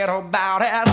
little about it.